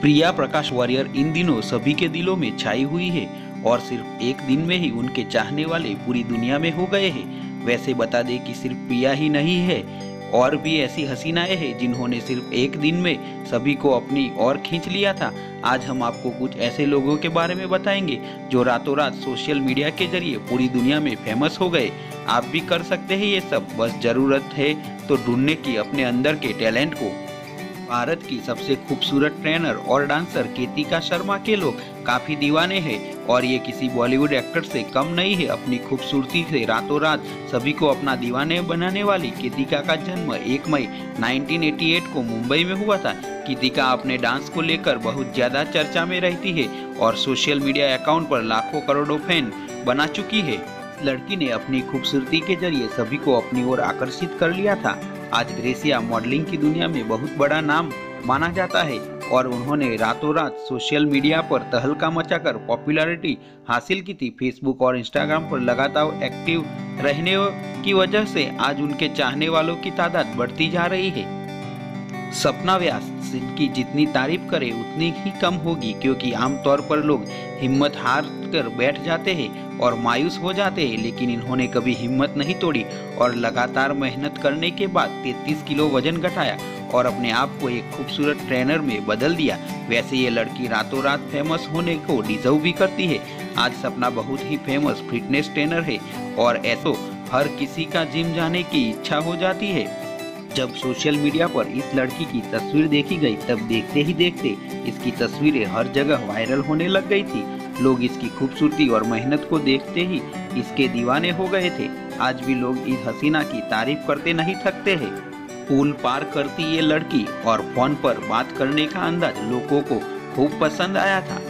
Priya Prakash warrior in दिनों सभी के दिलों में छाई हुई है और सिर्फ़ एक दिन में ही उनके चाहने वाले पूरी दुनिया में हो गए हैं। वैसे बता दें कि सिर्फ़ प्रिया ही नहीं है, और भी ऐसी हसीनाएँ हैं जिन्होंने सिर्फ़ एक दिन में सभी को अपनी ओर खींच लिया था। आज हम आपको कुछ ऐसे लोगों के बारे में बताएँगे जो रातों रात सोशल मीडिया के ज़रिए पूरी दुनिया में फ़ेमस हो गए। आप भी कर सकते हैं ये सब, बस ज़रूरत है तो ढूँढने की अपने अंदर के टैलेंट को। भारत की सबसे खूबसूरत ट्रेनर और डांसर केतिका शर्मा के लोग काफ़ी दीवाने हैं और ये किसी बॉलीवुड एक्टर से कम नहीं है, अपनी खूबसूरती से रातों रात सभी को अपना दीवाने बनाने वाली केतिका का जन्म 1 मई 1988 को मुंबई में हुआ था। केतिका अपने डांस को लेकर बहुत ज़्यादा चर्चा में रहती है और सोशल मीडिया अकाउंट पर लाखों करोड़ों फ़ैन बना चुकी है। लड़की ने अपनी खूबसूरती के ज़रिए सभी को अपनी ओर आकर्षित कर लिया था। आज ग्रेसिया मॉडलिंग की दुनिया में बहुत बड़ा नाम माना जाता है और उन्होंने रातों रात सोशल मीडिया पर तहलका मचाकर पॉपुलैरिटी हासिल की थी। फेसबुक और इंस्टाग्राम पर लगातार एक्टिव रहने की वजह से आज उनके चाहने वालों की तादाद बढ़ती जा रही है। सपना व्यास जिनकी जितनी तारीफ़ करे, उतनी ही कम होगी, क्योंकि आमतौर पर लोग हिम्मत हार कर बैठ जाते हैं और मायूस हो जाते हैं, लेकिन इन्होंने कभी हिम्मत नहीं तोड़ी और लगातार मेहनत करने के बाद 33 किलो वज़न घटाया और अपने आप को एक खूबसूरत ट्रेनर में बदल दिया। वैसे ये लड़की रातों रात फ़ेमस होने को डिजर्व भी करती है। आज सपना बहुत ही फ़ेमस फिटनेस ट्रेनर है और ऐसो हर किसी का जिम जाने की इच्छा हो जाती है। जब सोशल मीडिया पर इस लड़की की तस्वीर देखी गई, तब देखते ही देखते इसकी तस्वीरें हर जगह वायरल होने लग गई थी। लोग इसकी खूबसूरती और मेहनत को देखते ही इसके दीवाने हो गए थे। आज भी लोग इस हसीना की तारीफ़ करते नहीं, थकते हैं। पुल पार करती ये लड़की और फ़ोन पर बात करने का अंदाज लोगों को खूब पसंद आया था।